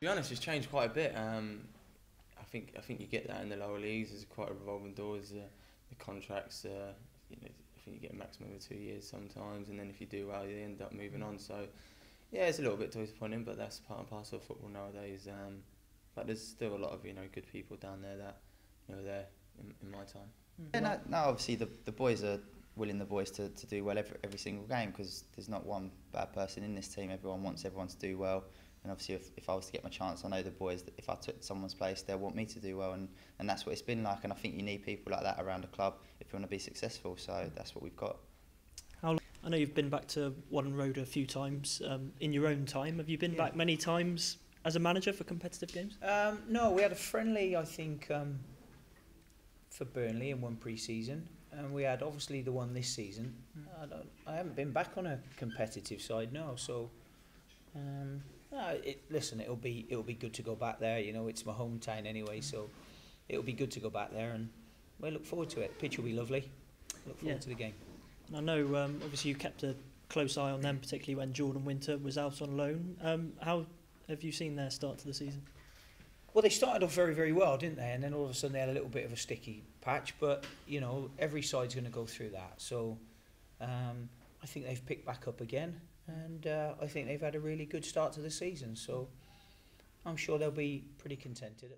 be honest, it's changed quite a bit. Um, I think I think you get that in the lower leagues. There's quite a revolving doors. Uh, the contracts, uh, you know, I think you get a maximum of two years sometimes, and then if you do well, you end up moving on. So, yeah, it's a little bit disappointing, but that's part and parcel of football nowadays. Um, but there's still a lot of you know good people down there that you know there in, in my time. Yeah, no, no, obviously the, the boys are willing the boys to, to do well every, every single game because there's not one bad person in this team. Everyone wants everyone to do well. And obviously, if, if I was to get my chance, I know the boys, that if I took someone's place, they'll want me to do well. And, and that's what it's been like. And I think you need people like that around the club if you want to be successful. So that's what we've got. How long, I know you've been back to Whaddon Road a few times um, in your own time. Have you been Yeah. back many times as a manager for competitive games? Um, no, we had a friendly, I think, um, for Burnley in one pre-season, and we had obviously the one this season. I don't, I haven't been back on a competitive side, no. So, um, no, it, listen, it'll be it'll be good to go back there. You know, it's my hometown anyway, so it'll be good to go back there, and we look forward to it. Pitch will be lovely. Look forward Yeah. to the game. And I know um, obviously you kept a close eye on them, particularly when Jordan Wynter was out on loan. Um, how have you seen their start to the season? Well, they started off very, very well, didn't they? And then all of a sudden they had a little bit of a sticky patch. But you know, every side's going to go through that. So um, I think they've picked back up again, and uh, I think they've had a really good start to the season. So I'm sure they'll be pretty contented.